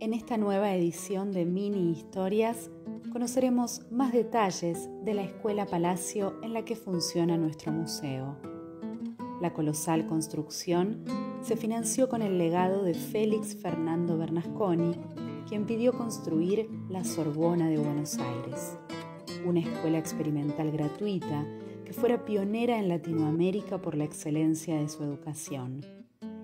En esta nueva edición de Mini Historias conoceremos más detalles de la Escuela Palacio en la que funciona nuestro museo. La colosal construcción se financió con el legado de Félix Fernando Bernasconi, quien pidió construir la Sorbona de Buenos Aires, una escuela experimental gratuita que fuera pionera en Latinoamérica por la excelencia de su educación.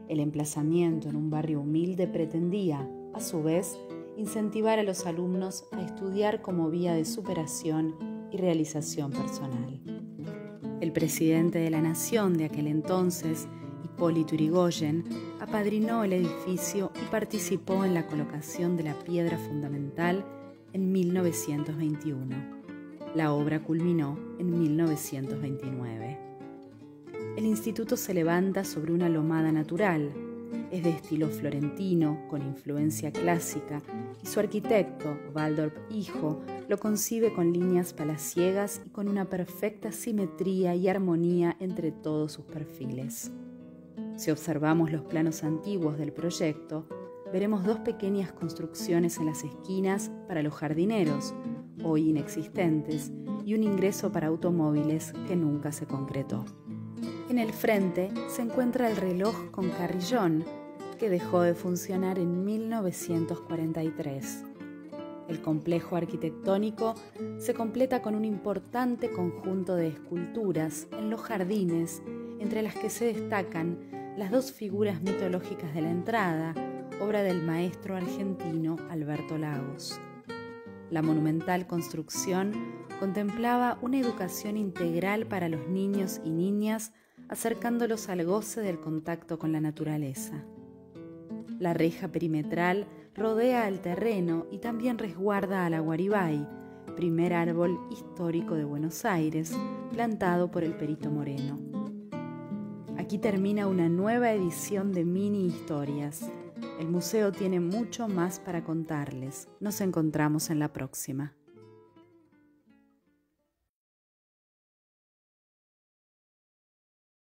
El emplazamiento en un barrio humilde pretendía, a su vez, incentivar a los alumnos a estudiar como vía de superación y realización personal. El presidente de la Nación de aquel entonces, Hipólito Yrigoyen, apadrinó el edificio y participó en la colocación de la piedra fundamental en 1921. La obra culminó en 1929. El instituto se levanta sobre una lomada natural, es de estilo florentino, con influencia clásica, y su arquitecto, Waldorf Hijo, lo concibe con líneas palaciegas y con una perfecta simetría y armonía entre todos sus perfiles. Si observamos los planos antiguos del proyecto, veremos dos pequeñas construcciones en las esquinas para los jardineros, hoy inexistentes, y un ingreso para automóviles que nunca se concretó. En el frente se encuentra el reloj con carrillón, que dejó de funcionar en 1943. El complejo arquitectónico se completa con un importante conjunto de esculturas en los jardines, entre las que se destacan las dos figuras mitológicas de la entrada, obra del maestro argentino Alberto Lagos. La monumental construcción contemplaba una educación integral para los niños y niñas acercándolos al goce del contacto con la naturaleza. La reja perimetral rodea el terreno y también resguarda al aguaribay, primer árbol histórico de Buenos Aires, plantado por el Perito Moreno. Aquí termina una nueva edición de Mini Historias. El museo tiene mucho más para contarles. Nos encontramos en la próxima.